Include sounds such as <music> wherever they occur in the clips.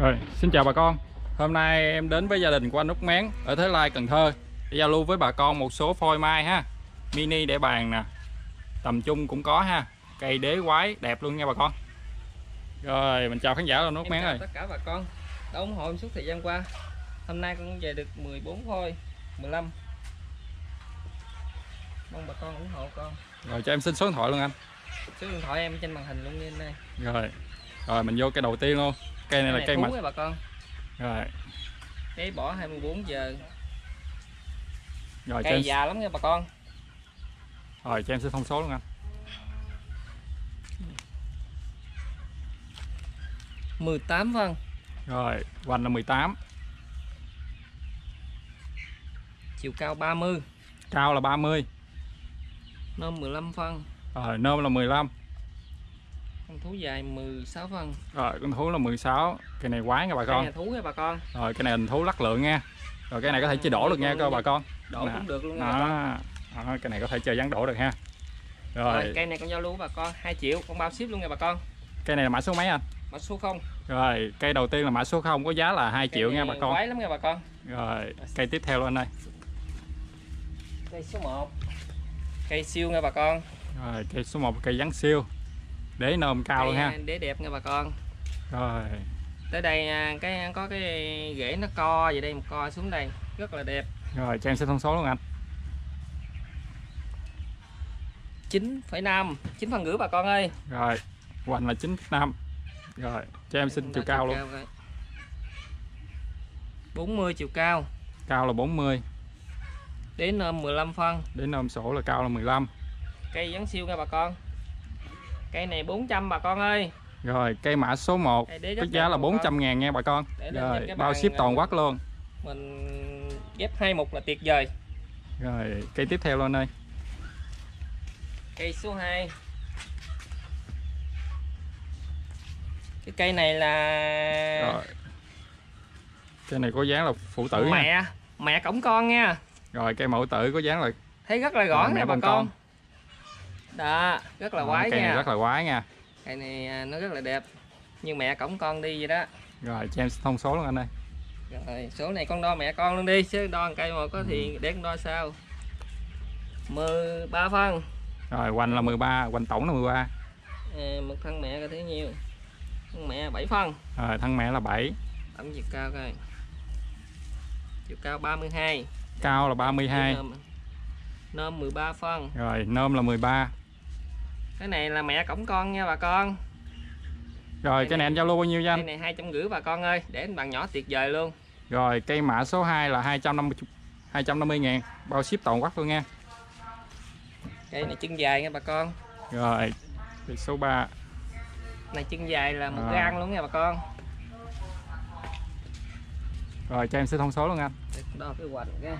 Rồi, xin chào bà con. Hôm nay em đến với gia đình của anh Út Mén ở Thới Lai, Cần Thơ. Để giao lưu với bà con một số phôi mai ha. Mini để bàn nè. Tầm trung cũng có ha. Cây đế quái đẹp luôn nha bà con. Rồi, mình chào khán giả anh Út Em Mén ơi. tất cả bà con. Đã ủng hộ em suốt thời gian qua. Hôm nay con về được 14 phôi 15 mong bà con ủng hộ con. Rồi cho em xin số điện thoại luôn anh. Số điện thoại em trên màn hình luôn như đây Rồi, rồi mình vô cây đầu tiên luôn Cây này là cây nha bà con. Rồi, cái bỏ 24 giờ. Rồi cây em, già lắm nha bà con. Rồi cho em xin thông số luôn anh. 18 phân. Rồi, hoành là 18 chiều cao 30 Cao là 30 nôm 15 phân. Rồi, nôm là 15 con thú dài 16 phân. Rồi, con thú là 16 Cây này quái nha bà cây con. nhà thú nha bà con. Rồi, cái này hình thú lắc lượng nha. Rồi cái này có thể chơi đổ được nha các bà con. Đổ Nè. cũng được luôn nha đó, cái này có thể chơi dán đổ được ha. Rồi, rồi cây này con giao lưu bà con 2 triệu. Con bao ship luôn nha bà con. Cây này là mã số mấy anh? Mã số 0 rồi cây đầu tiên là mã số 0 có giá là 2 triệu nha bà con. quái lắm nha bà con. Rồi cây tiếp theo luôn anh ơi cây số 1 cây siêu nha bà con. Rồi cây số 1 cây dán siêu đế nôm cao luôn ha. à, đế đẹp nha bà con. Rồi. Tới đây à, cái có cái rễ nó co vậy đây một co xuống đây. Rất là đẹp. Rồi cho em xin thông số luôn anh. 9,5 9 phần rưỡi bà con ơi. Rồi hoành là 95 rồi cho em xin chiều cao luôn. coi. 40 chiều cao. Cao là 40 đến nôm 15 phân. Đế nôm sổ là cao là 15 cây dán siêu nha bà con cây này 400 bà con ơi. Rồi cây mã số 1 cây đế có rất giá là bà con. 400 ngàn nha bà con. Để rồi cái bao ship toàn à, quốc luôn. mình ghép hai mục là tuyệt vời. Rồi cây tiếp theo luôn ơi cây số 2 cái cây này là rồi. Cây này có dáng là phụ tử nha. Mẹ mẹ cổng con nha. Rồi cây mẫu tử có dáng là thấy rất là rõ mẹ nha bà con. con. Đó rất là Đó, quái cây nha. này rất là quái nha. Cây này à, nó rất là đẹp. Như mẹ cổng con đi vậy đó. Rồi cho em thông số luôn anh ơi. Rồi số này con đo mẹ con luôn đi chứ đo một cây một có Ừ. thì để con đo sao? 13 phân. Rồi hoành là 13 hoành tổng là 13 à, một thân mẹ coi thấy nhiêu? Thân mẹ 7 phân. Rồi thân mẹ là 7 tổng chiều cao coi. Chiều cao 32 cao là 32 nôm, nôm 13 phân. Rồi nôm là 13 cái này là mẹ cổng con nha bà con. Rồi cái này này- anh giao lưu bao nhiêu cho anh? này hai trăm rưỡi bà con ơi để anh bạn nhỏ tuyệt vời luôn. Rồi cây mã số 2 là 250 250 ngàn. Bao ship toàn quốc luôn nha. Cây này chân dài nha bà con. Rồi cây số 3 này chân dài là một À. gan luôn nha bà con. Rồi cho em sẽ thông số luôn anh. Đo cái hoành cái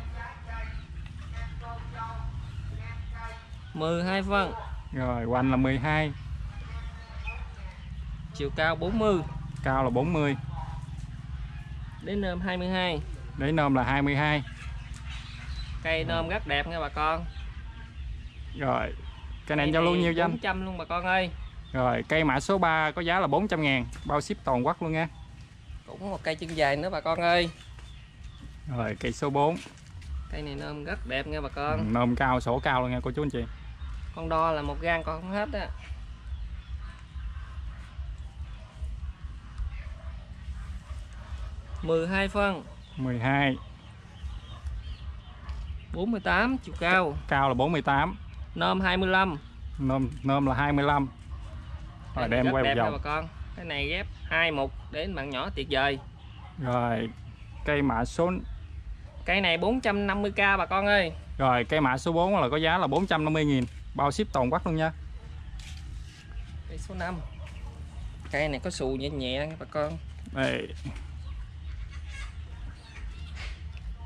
12 phân rồi hoành là 12 chiều cao 40 cao là 40 đến nôm 22 đế nôm là 22 cây nôm rất đẹp nha bà con. Rồi cái này giao lưu nhiêu cho anh. 400 luôn bà con ơi. Rồi cây mã số 3 có giá là 400 ngàn. Bao ship toàn quốc luôn nha. Cũng một cây chân dài nữa bà con ơi. Rồi cây số 4 cây này nôm rất đẹp nha bà con. Nôm cao sổ cao luôn nha cô chú anh chị con đo là một gan còn không hết á. Mười hai phân. 12 48 chiều cao. Cao là 48 nôm 25 nôm nôm là 25 rồi Cây đem rất quay một vòng. bà con. Cái này ghép hai mục để bạn nhỏ tuyệt vời. Rồi cây mã số cây này 450k bà con ơi. Rồi cây mã số 4 là có giá là 450 nghìn bao ship toàn quốc luôn nha. Cây số 5 cây này có xù nhẹ nhẹ nha bà con. Đây.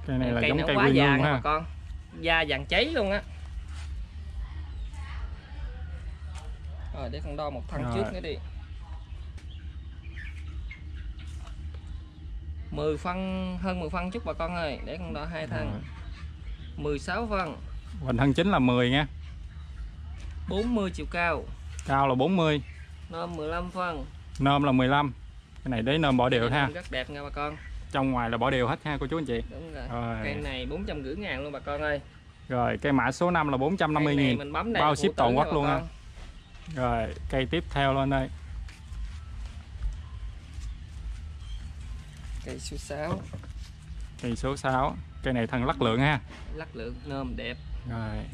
Cây này là cây giống cây quá già luôn nha bà ha con. Da vàng cháy luôn á. Rồi để con đo một thân Rồi. trước nữa đi. 10 phân hơn 10 phân chút bà con ơi. Để con đo hai thân Rồi. 16 phân. Hoành thân chính là 10 nha 40 chiều cao. Cao là 40 nôm 15 phân. Nôm là 15 cái này đế nôm bỏ đều ha. rất đẹp nha bà con. Trong ngoài là bỏ đều hết ha cô chú anh chị. Đúng rồi. Cây rồi này bốn trăm rưỡi ngàn luôn bà con ơi. Rồi cây mã số 5 là 450 Cây này nghìn. bao ship toàn quốc luôn ha. rồi cây tiếp theo lên đây. Cây số 6 cây số 6 cây này thân lắc lượng ha. Lắc lượng nôm đẹp. Rồi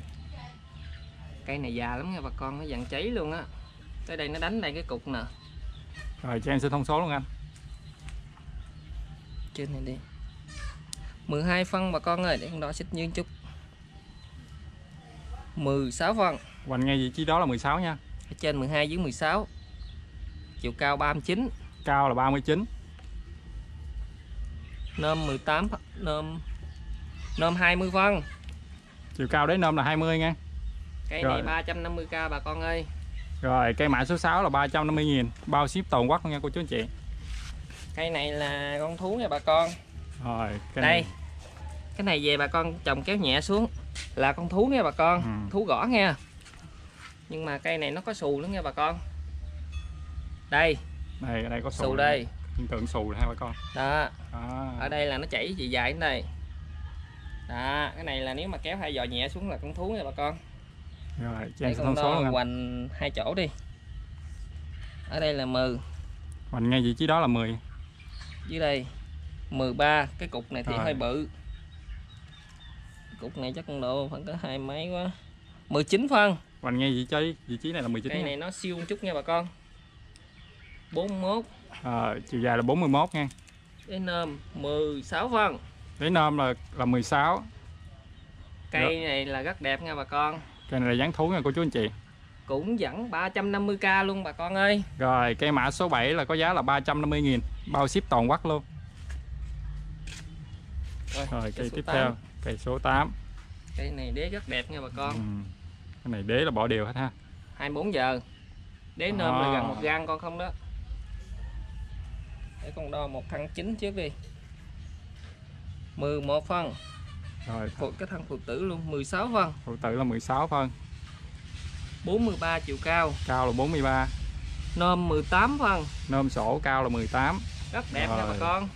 cây này già lắm nha bà con nó dàn cháy luôn á. Tới đây nó đánh đây cái cục nè. Rồi cho em xin thông số luôn anh. Trên này đi. 12 phân bà con ơi để con đo xích như chút. 16 phân. Hoành ngay vị trí đó là 16 nha. Ở trên 12 dưới 16 chiều cao 39 cao là 39 nôm 18 ph- nôm nôm 20 phân. Chiều cao đế nôm là 20 nha cây Rồi. này 350k bà con ơi. Rồi cây mã số 6 là 350 nghìn. Bao ship toàn quốc luôn nha cô chú anh chị? Cây này là con thú nha bà con. Rồi cái đây. này. Cái này về bà con trồng kéo nhẹ xuống là con thú nha bà con. Ừ. thú gõ nha. Nhưng mà cây này nó có xù nữa nha bà con. Đây. Đây ở đây có xù xù đây. Hiện tượng xù ha bà con. Đó. Đó. ở đây là nó chảy chị dài đến đây. Đó cái này là nếu mà kéo hai giò nhẹ xuống là con thú nha bà con rồi cho con thông số đo hoành hai chỗ đi. Ở đây là 10 hoành ngay vị trí đó là 10 dưới đây 13 cái cục này thì Rồi. hơi bự. Cục này chắc con độ khoảng có hai mấy quá. 19 phân hoành ngay vị trí vị trí này là 19 cây nha. này nó siêu một chút nha bà con. 41 Ờ, chiều dài là 41 nha. Cái nơm 16 phân đế nôm là là 16 cây này là rất đẹp nha bà con cây này là dáng thú nha cô chú anh chị. Cũng dẫn 350k luôn bà con ơi. Rồi cây mã số 7 là có giá là 350 nghìn. Bao ship toàn quốc luôn. Rồi cây cây tiếp 8. theo cây số 8 cây này đế rất đẹp nha bà con. Ừ. cái này đế là bỏ đều hết ha. 24 giờ. Đế là À. gần một gan con không đó. Để con đo một thân chính trước đi 11 phân rồi. Phụ cái thân phụ tử luôn 16 phân. Phụ tử là 16 phân. 43 chiều cao. Cao là 43 nôm 18 phân. Nôm sổ cao là 18 rất đẹp nha bà Rồi. con.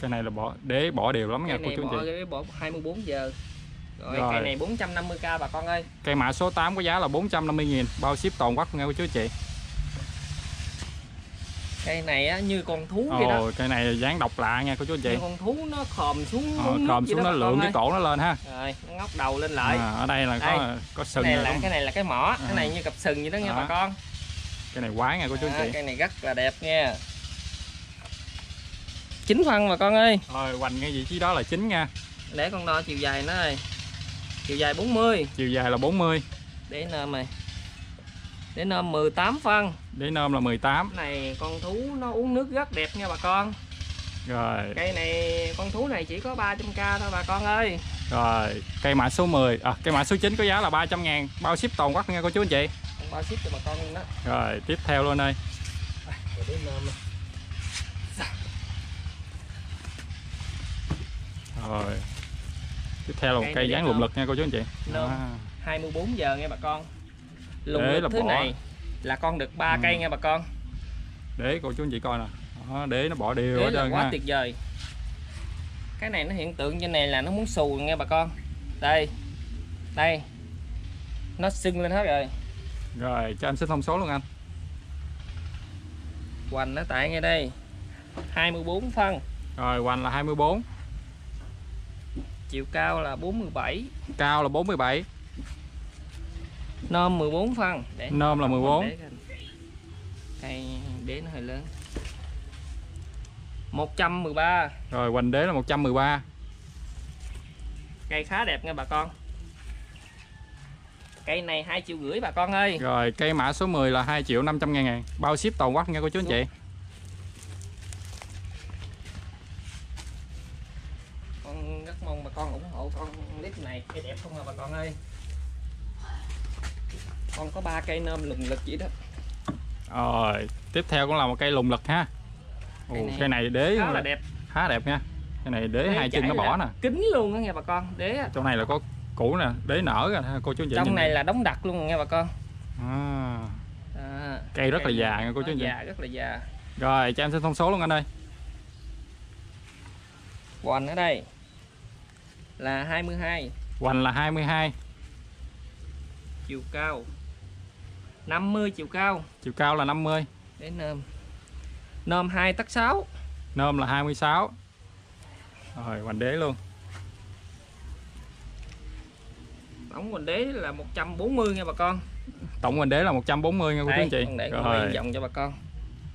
Cái này là bỏ đế bỏ đều lắm nha cây cô chú anh chị. cái bỏ 24 giờ. Rồi, Rồi. cây này 450k bà con ơi. Cây mã số 8 có giá là 450 nghìn. Bao ship toàn quốc nha cô chú chị cây này á, như con thú vậy đó. Cây này dáng độc lạ nha cô chú anh chị. Như con thú nó khòm xuống ờ, khòm xuống nó lượng cái cổ nó lên ha. Rồi nó ngóc đầu lên lại. À, ở đây là có Đây. có cái sừng này rồi là cái này là cái mỏ cái À. này như cặp sừng vậy đó nha Đó. bà con. Cái này quái nha cô chú anh Đó, chị. cây này rất là đẹp nha. Chín phân bà con ơi. Rồi hoành ngay vị trí đó là chính nha. Để con đo chiều dài nó ơi. Chiều dài 40 chiều dài là 40 để nôm này để nôm 18 phân. Đế nôm là 18 cái này con thú nó uống nước rất đẹp nha bà con. Rồi. Cây này con thú này chỉ có 300k thôi bà con ơi. Rồi cây mã số 10 à, cây mã số 9 có giá là 300 ngàn. Bao ship toàn quốc nha cô chú anh chị. Bao ship cho bà con luôn đó. Rồi tiếp theo luôn đây. Rồi để tiếp theo là một Cây cây này dáng không? lực nha cô chú anh chị. Nôm. À, 24 giờ nghe bà con lùng Để là thứ bỏ. này là con được 3 Ừ. cây nghe bà con. Để cô chú anh chị coi nè. Đó, đế nó bỏ đều hết trơn quá ha. tuyệt vời. Cái này nó hiện tượng trên này là nó muốn xù nghe bà con. Đây. Đây. Nó sưng lên hết rồi. Rồi cho anh xin thông số luôn anh. Hoành nó tại ngay đây. 24 phân. Rồi hoành là 24 chiều cao là 47 cao là 47 nôm 14 phân. Để Nôm là 14. để coi. cây đế nó hơi lớn. 113 rồi hoành đế là 113 cây khá đẹp nha bà con. Cây này hai triệu rưỡi bà con ơi. Rồi cây mã số 10 là 2 triệu 500 ngàn ngàn. Bao ship toàn quốc nha cô chú anh chị con rất mong bà con ủng hộ con clip này cây đẹp không à bà con ơi con có ba cây nôm lùng lực vậy đó. Rồi tiếp theo cũng là một cây lùng lực ha. Ồ, Cây này cây này đế khá là đẹp. Khá đẹp nha. Cái này đế Đế hai chân nó bỏ là nè. kính luôn đó nghe bà con đế trong này là có củ nè đế nở rồi cô chú anh chị trong này nè. là đóng đặc luôn nghe bà con. À, à, cây rất là cây già này nha cô chú anh chị già rất là già. Rồi cho em xin thông số luôn anh ơi. Hoành ở đây là 22 Hoành là 22 chiều cao 50 chiều cao. Chiều cao là 50 để nôm. Nôm 2 tấc 6 Nôm là 26 Rồi hoành đế luôn. Tổng hoành đế là 140 nha bà con. Tổng hoành đế là 140 nha cô chú anh chị. để Rồi. vòng cho bà con.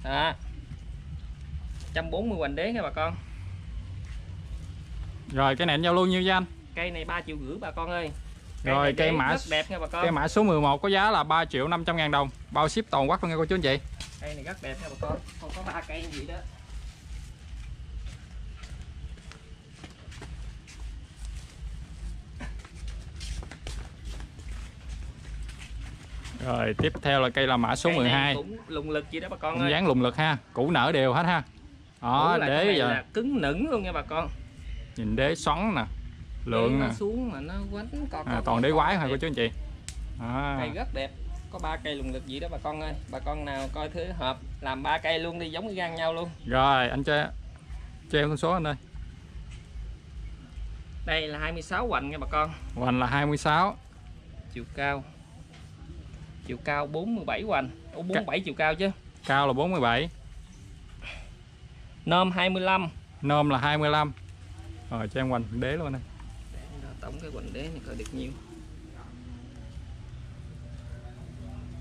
Đó. 140 hoành đế nha bà con. Rồi cái này anh giao lưu nhiêu cho anh? Cây này 3 triệu rưỡi bà con ơi Rồi, cây mã- đẹp nha bà con. Cái mã số 11 có giá là 3 triệu 500 ngàn đồng. Bao ship toàn quốc luôn nha cô chú anh chị. Cây này rất đẹp nha bà con. Không có ba cây gì đó. Rồi tiếp theo là cây là mã số Cây này 12 cũng lùng lực gì đó bà con ơi. dáng lùng lực ha. Củ nở đều hết ha. Đó đế giờ. là cứng nửng luôn nha bà con. Nhìn đế xoắn nè Lượng nó xuống mà nó quánh co, à, Toàn đế quái thôi cô chú anh chị? À, cây rất đẹp. Có ba cây lùng lực gì đó bà con ơi. Bà con nào coi thứ hợp làm ba cây luôn đi giống gan nhau luôn. Rồi anh cho cho em con số anh ơi. Đây là 26 hoành nha bà con. Hoành là 26 chiều cao. Chiều cao 47 hoành. Ủa 47 chiều cao chứ. Cao là 47 nôm 25 Nôm là 25 Rồi cho em hoành đế luôn tổng cái hoành đế này coi được nhiêu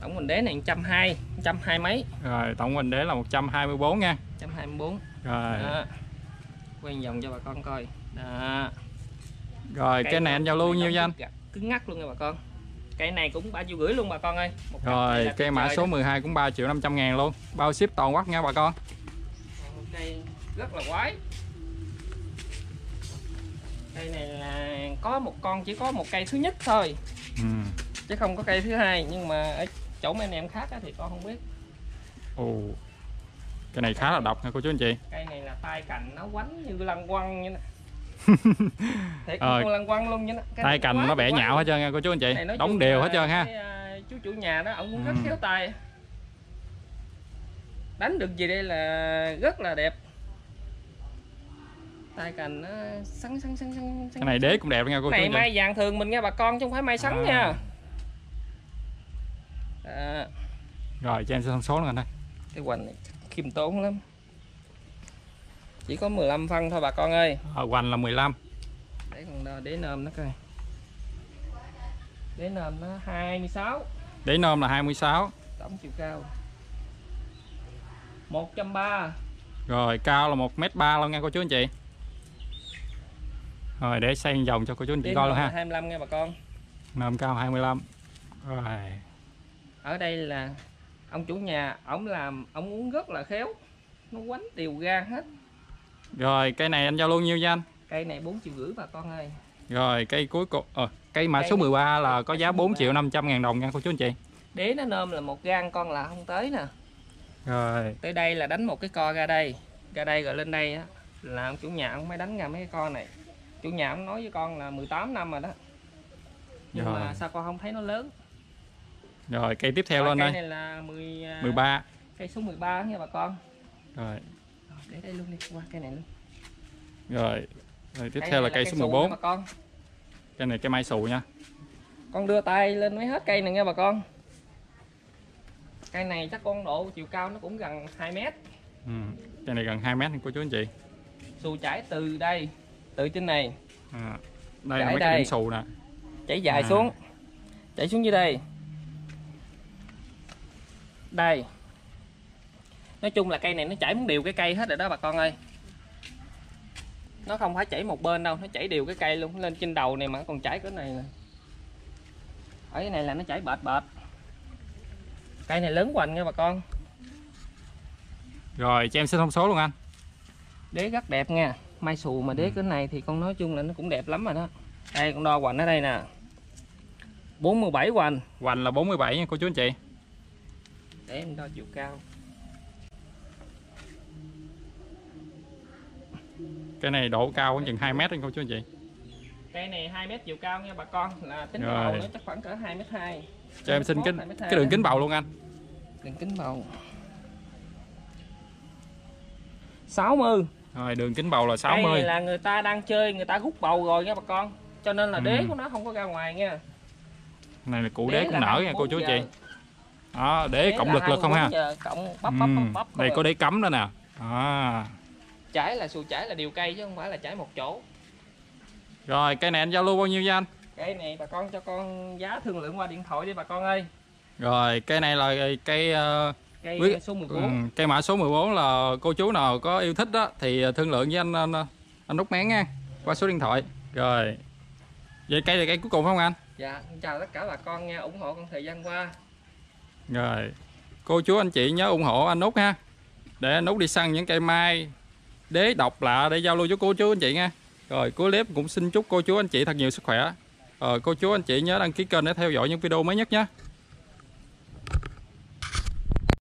tổng hoành đế này 120 120 mấy? Rồi tổng hoành đế là 124 nha. 124 Rồi. Đó. quay vòng cho bà con coi. Đó. Rồi cái này anh giao lưu nhiêu cho anh? cứng ngắc luôn nha bà con. Cây này cũng ba triệu rưỡi luôn bà con ơi. Một Rồi cây mã số đó. 12 cũng 3 triệu 500 ngàn luôn. Bao ship toàn quốc nha bà con. Cây rất là quái cây này là có một con chỉ có một cây thứ nhất thôi. Ừ. chứ không có cây thứ hai nhưng mà ở chỗ mấy anh em khác á thì con không biết. Ồ. Cái này khá là độc nha cô chú anh chị. Cây này là tay cành nó quánh như lăng quăng như nè. <laughs> Thiệt Ờ, lăng quăng luôn như nè. Tay này cành nó bẻ nhạo hết trơn nha cô chú anh chị. Này Đóng đều hết trơn ha. cái, à, chú chủ nhà đó ông cũng rất Ừ. khéo tay. Đánh được gì đây là rất là đẹp tay cành nó sắn sắn sắn sắn Cái này đế cũng đẹp nha cô chú này mai vàng thường mình nha bà con chứ không phải mai sắn À. nha. À, Rồi cho em thông số luôn anh ơi. Cái hoành này khiêm tốn lắm. Chỉ có 15 phân thôi bà con ơi. Ờ, Hoành là 15 để con đo đế nôm nó coi. Đế nôm nó 26 Đế nôm là 26 tổng chiều cao. 130 Rồi cao là 1m3 luôn nha cô chú anh chị Rồi để xây vòng cho cô chú anh chị coi luôn ha. 25 nha bà con. Nôm cao 25 Rồi. Ở đây là ông chủ nhà ổng làm ông uống rất là khéo. Nó quánh đều gan hết. Rồi cây này anh giao lưu nhiêu cho anh? Cây này 4 triệu rưỡi bà con ơi. Rồi cây cuối cùng ờ, Cây mã Cây số này- 13 là có giá số 4 13. triệu 500 ngàn đồng nha cô chú anh chị. Đế nó nôm là một gan con là không tới nè. Rồi. Tới đây là đánh một cái co ra đây. Ra đây rồi lên đây á là ông chủ nhà ông mới đánh ra mấy cái con này chủ nhà ông nói với con là 18 năm rồi đó. Nhưng Rồi. mà sao con không thấy nó lớn? Rồi cây tiếp theo Và lên cây đây. này là 10, à, 13 cây số 13 nha bà con. Rồi. Rồi, để đây luôn đi. Qua cây này luôn. Rồi Rồi tiếp Cây theo này là cây số xù nha 14 bà con. Cây này cây mai xù nha. Con đưa tay lên mới hết cây này nha bà con. Cây này chắc con độ chiều cao nó cũng gần 2 mét. Ừ. Cây này gần 2 mét cô chú anh chị. Xù chảy từ đây từ trên này. À, Đây là Chảy mấy cái đây. xù nè. Chảy dài À. xuống. Chảy xuống dưới đây. Đây. Nói chung là cây này nó chảy muốn đều cái cây hết rồi đó bà con ơi. Nó không phải chảy một bên đâu nó chảy đều cái cây luôn lên trên đầu này mà còn chảy cái này nè. Ở cái này là nó chảy bệt bệt. Cây này lớn hoành nha bà con. Rồi cho em xin thông số luôn anh. Đế rất đẹp nha mai xù mà đế Ừ. cái này thì con nói chung là nó cũng đẹp lắm rồi đó. Đây con đo hoành ở đây nè. 47 hoành. Hoành là 47 nha cô chú anh chị. Để em đo chiều cao. Cái này độ cao khoảng chừng 2 mét anh cô chú anh chị. Cây này 2 mét chiều cao nha bà con. Là tính Rồi. bầu nữa chắc khoảng cỡ 2 mét 2 Cho em xin cái, 2 mét cái đường kính bầu luôn anh. Đường kính bầu. 60 rồi đường kính bầu là Cây 60 này là người ta đang chơi người ta hút bầu rồi nha bà con. Cho nên là Ừ. đế của nó không có ra ngoài nha. Này là cụ Đế đế cũng nở nha cô 24 chú giờ. chị. Đó đế cộng là lực lực không ha? 24 giờ, cộng bắp bắp Ừm, bắp bắp đây có đế cắm đó nè. À. chải là xù chải là điều cây chứ không phải là chải một chỗ. Rồi cây này anh giao lưu bao nhiêu nha anh? Cây này bà con cho con giá thương lượng qua điện thoại đi bà con ơi. Rồi cây này là cây ờ, cây Quý- số 14 ừ, cây mã số 14 là cô chú nào có yêu thích đó thì thương lượng với anh anh, anh Út Mén nha qua số điện thoại. Rồi. Vậy cây là cây cuối cùng phải không anh? Dạ chào tất cả bà con nha ủng hộ con thời gian qua. Rồi. Cô chú anh chị nhớ ủng hộ anh Út ha để anh Út đi săn những cây mai đế độc lạ để giao lưu với cô chú anh chị nha. Rồi cuối clip cũng xin chúc cô chú anh chị thật nhiều sức khỏe. Rồi cô chú anh chị nhớ đăng ký kênh để theo dõi những video mới nhất nhé